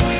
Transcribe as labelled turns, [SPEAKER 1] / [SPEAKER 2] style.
[SPEAKER 1] Bye.